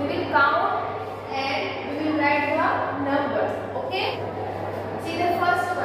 We will count and we will write the numbers. Okay? See the first